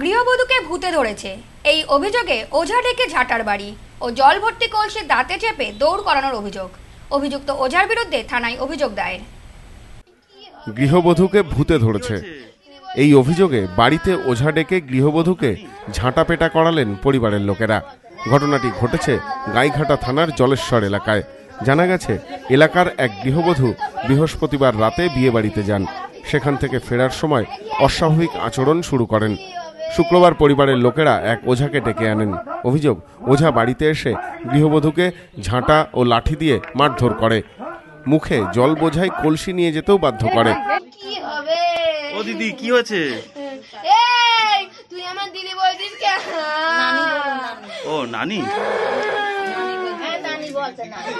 গৃহবধূকে ভূতে ধরেছে। এই অভিযোগে ওঝা ডেকে ঝাঁটার বাড়ি ও জল ভর্তি কলসে দাঁতে চেপে দৌড় করানোর অভিযোগ। অভিযুক্ত ওঝার বিরুদ্ধে থানায় অভিযোগ দায়ের। গৃহবধূকে ভূতে ধরেছে। এই অভিযোগে বাড়িতে ওঝা ডেকে গৃহবধূকে ঝাঁটাপেটা করালেন পরিবারের লোকেরা। ঘটনাটি ঘটেছে গাইঘাটা থানার জলেশ্বর এলাকায়। জানা গেছে, এলাকার এক গৃহবধূ বৃহস্পতিবার রাতে বিয়ে বাড়িতে যান। সেখান থেকে ফেরার সময় অস্বাভাবিক আচরণ শুরু করেন। শুক্রবার পরিবারের লোকেরা এক ওঝাকে ডেকে আনেন। অভিযোগ ওঝা বাড়িতে এসে গৃহবধূকে ঝাঁটা ও লাঠি দিয়ে মারধর করে। মুখে জল বোঝাই কলসি নিয়ে যেতেও বাধ্য করে। ও দিদি কি হয়েছে? তুই আমার দিদি বলছিস ও নানি? হ্যাঁ, নানি বলছে নানি।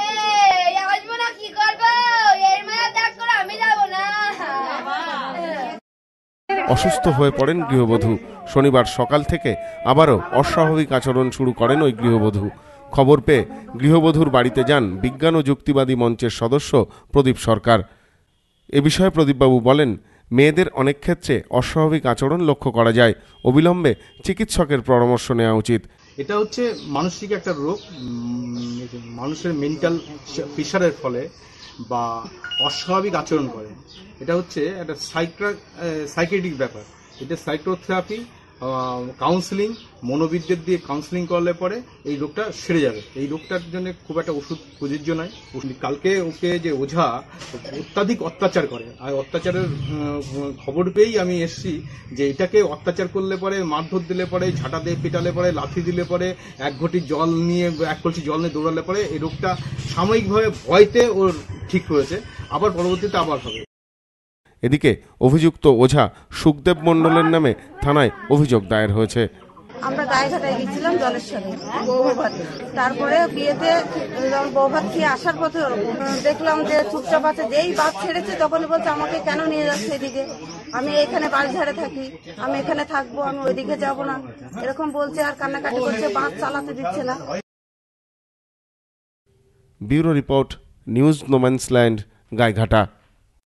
এই, আসব না কি করব এর মেলা ত্যাগ করে আমি যাব না অসুস্থ হয়ে পড়েন গৃহবধূ। শনিবার সকাল থেকে আবারও অস্বাভাবিক আচরণ শুরু করেন ওই গৃহবধূ। খবর পেয়ে গৃহবধূর বাড়িতে যান বিজ্ঞান ও যুক্তিবাদী মঞ্চের সদস্য প্রদীপ সরকার। এ বিষয়ে প্রদীপবাবু বলেন, মেয়েদের অনেক ক্ষেত্রে অস্বাভাবিক আচরণ লক্ষ্য করা যায়। অবিলম্বে চিকিৎসকের পরামর্শ নেওয়া উচিত। এটা হচ্ছে মানসিক একটা রোগ মানুষের মেন্টাল প্রেশারের ফলে বা অস্বাভাবিক আচরণ করে। এটা হচ্ছে একটা সাইক্রা সাইকেটিক ব্যাপার। এটা সাইক্রোথেরাপি কাউন্সিলিং মনোবিদ্যুৎ দিয়ে কাউন্সিলিং করলে পরে এই রোগটা সেরে যাবে। এই রোগটার জন্য খুব একটা ওষুধ প্রযোজ্য নয়। কালকে ওকে যে ওঝা অত্যাধিক অত্যাচার করে। আর অত্যাচারের খবর পেয়েই আমি এসেছি যে এটাকে অত্যাচার করলে পরে, মারধর দিলে পরে, ঝাঁটা দিয়ে পিটালে পরে, লাথি দিলে পরে, এক ঘটি জল নিয়ে, এক কলসি জল নিয়ে দৌড়ালে পরে, এই রোগটা সাময়িকভাবে ভয়তে ওর ঠিক হয়েছে আবার পরবর্তীতে আবার হবে। এদিকে অভিযুক্ত ওঝা সুখদেব মণ্ডলের নামে থানায় অভিযোগ দায়ের হয়েছে। আমরা গায়েঘাটায় গেছিলাম জলেশ্বরে বৌভাত তারপরে বিয়েতে বৌভাত খেয়ে আসার পথে ওরকম দেখলাম যে চুপচাপ আছে যেই বাস ছেড়েছে তখনই বলছে আমাকে কেন নিয়ে যাচ্ছে এদিকে? আমি এখানে বাড়ি ঝাড়ে থাকি আমি এখানে থাকব আমি ওইদিকে যাব না। এরকম বলছে আর কান্নাকাটি করছে বাস চালাতে দিচ্ছে না। Bureau report news no man's land Gaighata.